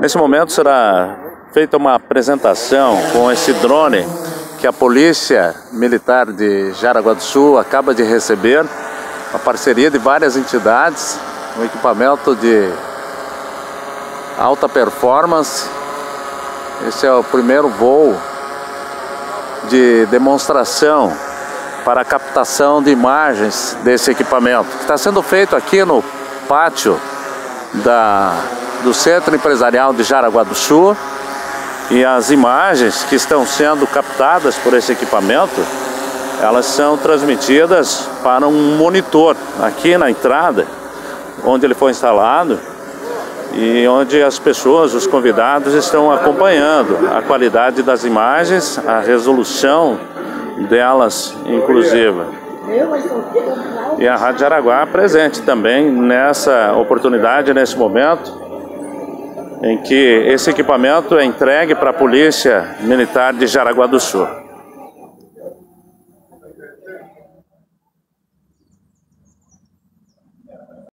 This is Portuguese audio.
Nesse momento será feita uma apresentação com esse drone que a Polícia Militar de Jaraguá do Sul acaba de receber, uma parceria de várias entidades, um equipamento de alta performance. Esse é o primeiro voo de demonstração para a captação de imagens desse equipamento, que está sendo feito aqui no pátio da, do Centro Empresarial de Jaraguá do Sul. E as imagens que estão sendo captadas por esse equipamento, elas são transmitidas para um monitor aqui na entrada, onde ele foi instalado e onde as pessoas, os convidados estão acompanhando a qualidade das imagens, a resolução delas, inclusive. E a Rádio Araguá presente também nessa oportunidade, nesse momento, em que esse equipamento é entregue para a Polícia Militar de Jaraguá do Sul.